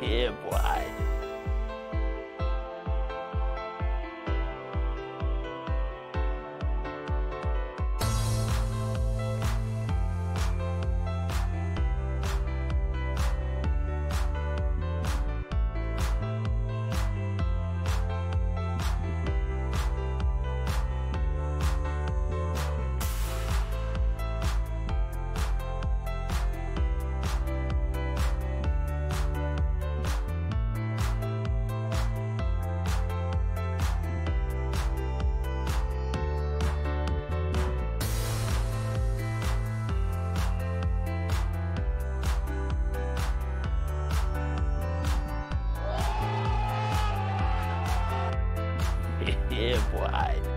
也不爱也不爱。